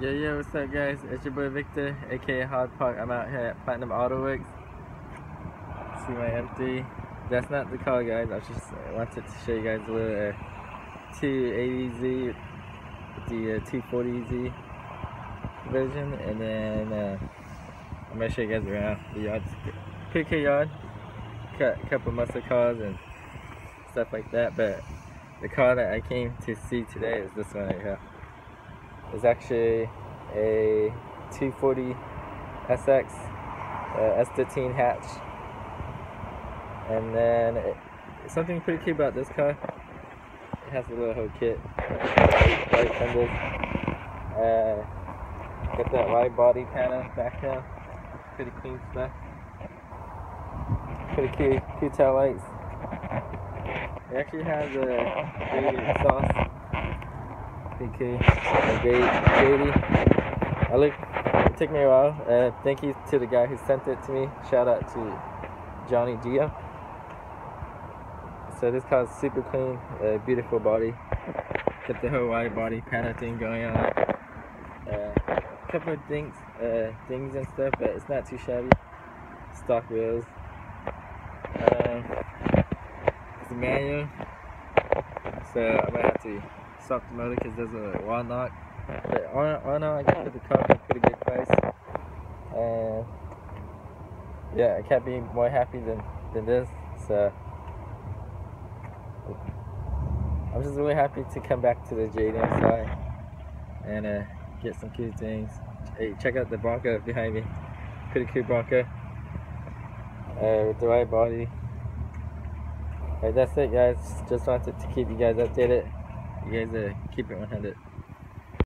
Yo, yo, what's up, guys? It's your boy Victor, aka Hard Park. I'm out here at Platinum Auto Works. See my M3. That's not the car, guys. I just wanted to show you guys a little uh, 280Z, the uh, 240Z version, and then uh, I'm gonna show you guys around the yard. Cool yard. Cut a couple muscle cars and stuff like that, but the car that I came to see today is this one right here. It's actually a 240 SX uh, S15 hatch. And then it, something pretty cool about this car, it has a little whole kit. White fenders. Uh, got that wide body panel back now. Pretty clean stuff. Pretty cute, cool tail lights. It actually has a great exhaust. Pretty cool. A great JD. I look. It took me a while. Uh, thank you to the guy who sent it to me. Shout out to Johnny Gio. So this car is super clean, uh, beautiful body. Got the wide body panel thing going on. Uh, a couple of things, uh, things and stuff, but it's not too shabby. Stock wheels. Um, it's a manual, so I might have to stop the motor because there's a wall knock. But all I got the car for a pretty good price. And yeah, I can't be more happy than, than this. So I'm just really happy to come back to the JDM side and uh, get some cool things. Hey, check out the Bronco behind me. Pretty cool Bronco. Uh, with the right body. Alright, that's it guys. Just wanted to keep you guys updated. You guys uh, keep it 100.